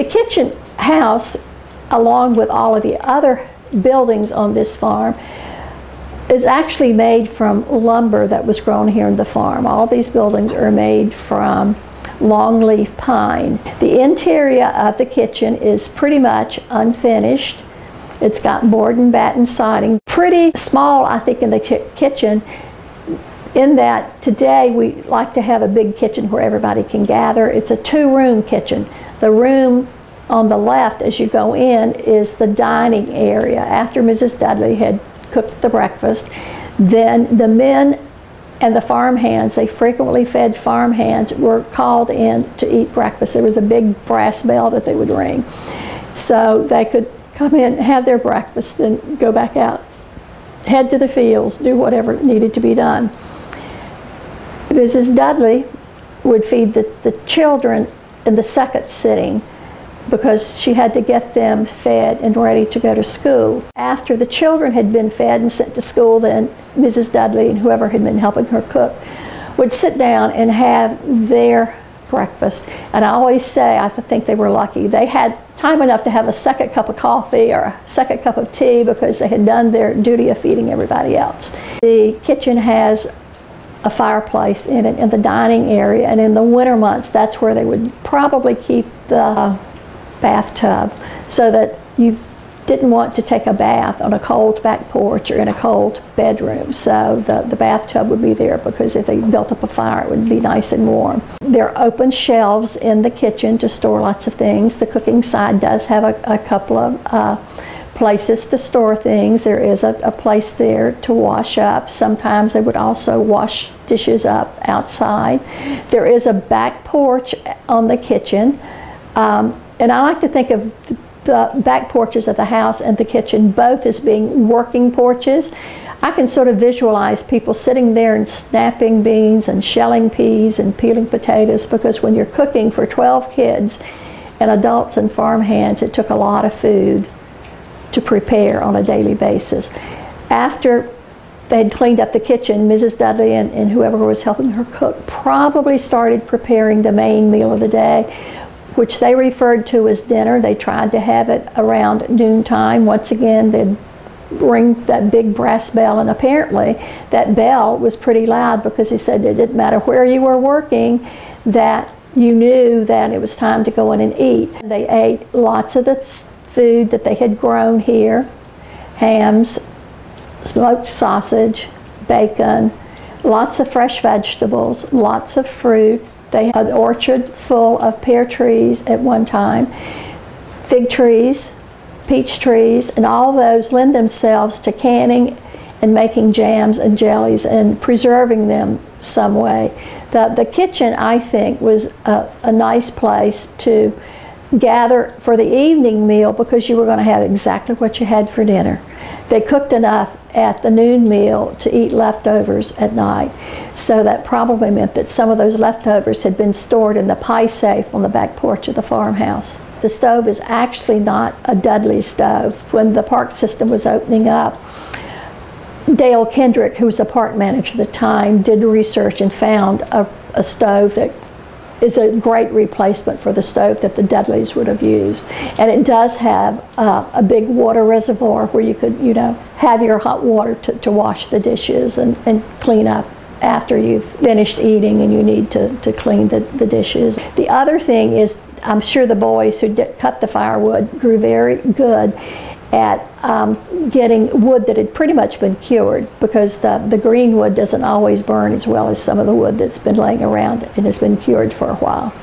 The kitchen house, along with all of the other buildings on this farm, is actually made from lumber that was grown here in the farm. All these buildings are made from longleaf pine. The interior of the kitchen is pretty much unfinished. It's got board and batten siding. Pretty small, I think, in the kitchen in that today we like to have a big kitchen where everybody can gather. It's a two-room kitchen. The room on the left as you go in is the dining area. After Mrs. Dudley had cooked the breakfast, then the men and the farm hands, they frequently fed farm hands, were called in to eat breakfast. There was a big brass bell that they would ring. So they could come in, have their breakfast, then go back out, head to the fields, do whatever needed to be done. Mrs. Dudley would feed the, the children in the second sitting because she had to get them fed and ready to go to school. After the children had been fed and sent to school, then Mrs. Dudley and whoever had been helping her cook would sit down and have their breakfast. And I always say, I think they were lucky. They had time enough to have a second cup of coffee or a second cup of tea because they had done their duty of feeding everybody else. The kitchen has a fireplace in it in the dining area and in the winter months that's where they would probably keep the bathtub so that you didn't want to take a bath on a cold back porch or in a cold bedroom. So the, the bathtub would be there because if they built up a fire, it would be nice and warm. There are open shelves in the kitchen to store lots of things. The cooking side does have a, a couple of uh, places to store things. There is a, a, place there to wash up. Sometimes they would also wash dishes up outside. There is a back porch on the kitchen. Um, and I like to think of the back porches of the house and the kitchen both as being working porches. I can sort of visualize people sitting there and snapping beans and shelling peas and peeling potatoes because when you're cooking for 12 kids and adults and farm hands, it took a lot of food to prepare on a daily basis. After they had cleaned up the kitchen, Mrs. Dudley and, and whoever was helping her cook probably started preparing the main meal of the day which they referred to as dinner. They tried to have it around noontime. Once again, they'd ring that big brass bell, and apparently that bell was pretty loud because he said it didn't matter where you were working, that you knew that it was time to go in and eat. They ate lots of the food that they had grown here hams, smoked sausage, bacon, lots of fresh vegetables, lots of fruit, they had an orchard full of pear trees at one time, fig trees, peach trees, and all those lend themselves to canning and making jams and jellies and preserving them some way. The, the kitchen, I think, was a, a nice place to gather for the evening meal because you were going to have exactly what you had for dinner. They cooked enough at the noon meal to eat leftovers at night. So that probably meant that some of those leftovers had been stored in the pie safe on the back porch of the farmhouse. The stove is actually not a Dudley stove. When the park system was opening up, Dale Kendrick, who was the park manager at the time, did research and found a, a stove that is a great replacement for the stove that the Dudleys would have used. And it does have uh, a big water reservoir where you could, you know, have your hot water to, to wash the dishes and, and clean up after you've finished eating and you need to, to clean the, the dishes. The other thing is, I'm sure the boys who cut the firewood grew very good at um, getting wood that had pretty much been cured because the, the green wood doesn't always burn as well as some of the wood that's been laying around and has been cured for a while.